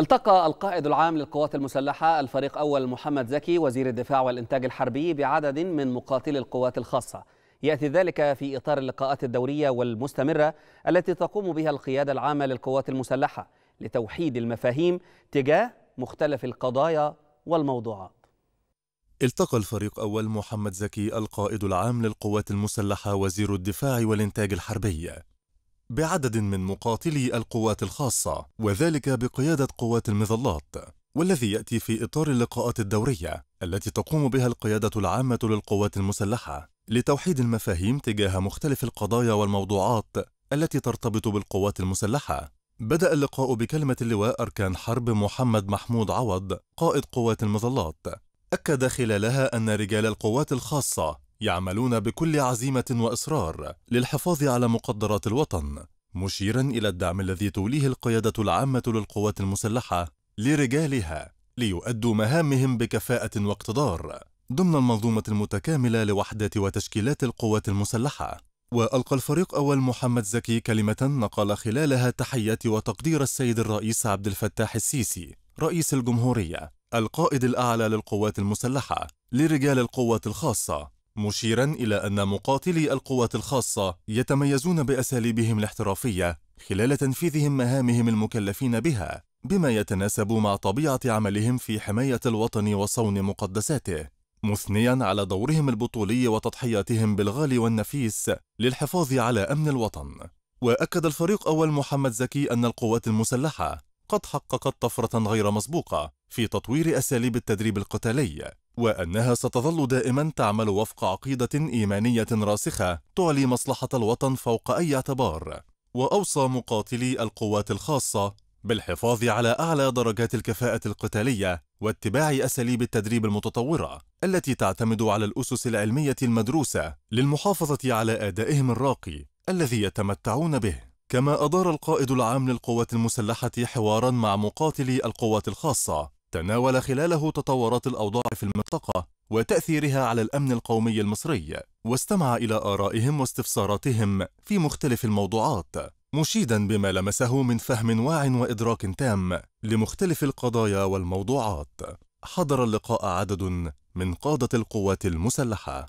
التقى القائد العام للقوات المسلحة الفريق أول محمد زكي وزير الدفاع والإنتاج الحربي بعدد من مقاتلي القوات الخاصة. يأتي ذلك في إطار اللقاءات الدورية والمستمرة التي تقوم بها القيادة العامة للقوات المسلحة لتوحيد المفاهيم تجاه مختلف القضايا والموضوعات. التقى الفريق أول محمد زكي القائد العام للقوات المسلحة وزير الدفاع والإنتاج الحربي. بعدد من مقاتلي القوات الخاصة وذلك بقيادة قوات المظلات والذي يأتي في إطار اللقاءات الدورية التي تقوم بها القيادة العامة للقوات المسلحة لتوحيد المفاهيم تجاه مختلف القضايا والموضوعات التي ترتبط بالقوات المسلحة. بدأ اللقاء بكلمة اللواء أركان حرب محمد محمود عوض قائد قوات المظلات. أكد خلالها أن رجال القوات الخاصة يعملون بكل عزيمة وإصرار للحفاظ على مقدرات الوطن مشيرا إلى الدعم الذي توليه القيادة العامة للقوات المسلحة لرجالها ليؤدوا مهامهم بكفاءة واقتدار ضمن المنظومة المتكاملة لوحدات وتشكيلات القوات المسلحة. وألقى الفريق أول محمد زكي كلمة نقل خلالها تحيات وتقدير السيد الرئيس عبد الفتاح السيسي رئيس الجمهورية القائد الأعلى للقوات المسلحة لرجال القوات الخاصة. مشيرا إلى أن مقاتلي القوات الخاصة يتميزون بأساليبهم الاحترافية خلال تنفيذهم مهامهم المكلفين بها بما يتناسب مع طبيعة عملهم في حماية الوطن وصون مقدساته مثنيا على دورهم البطولي وتضحياتهم بالغالي والنفيس للحفاظ على أمن الوطن. وأكد الفريق أول محمد زكي أن القوات المسلحة قد حققت طفرة غير مسبوقة في تطوير أساليب التدريب القتالي وأنها ستظل دائما تعمل وفق عقيدة إيمانية راسخة تعلي مصلحة الوطن فوق أي اعتبار وأوصى مقاتلي القوات الخاصة بالحفاظ على أعلى درجات الكفاءة القتالية واتباع أساليب التدريب المتطورة التي تعتمد على الأسس العلمية المدروسة للمحافظة على أدائهم الراقي الذي يتمتعون به. كما أدار القائد العام للقوات المسلحة حوارا مع مقاتلي القوات الخاصة تناول خلاله تطورات الأوضاع في المنطقة وتأثيرها على الأمن القومي المصري واستمع إلى آرائهم واستفساراتهم في مختلف الموضوعات مشيدا بما لمسه من فهم واع وإدراك تام لمختلف القضايا والموضوعات. حضر اللقاء عدد من قادة القوات المسلحة.